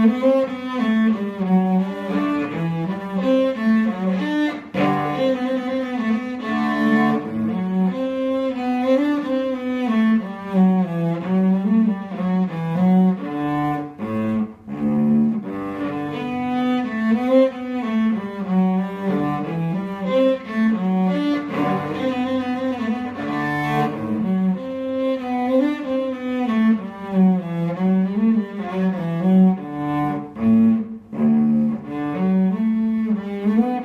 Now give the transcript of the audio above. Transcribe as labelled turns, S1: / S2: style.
S1: Música Mm-hmm.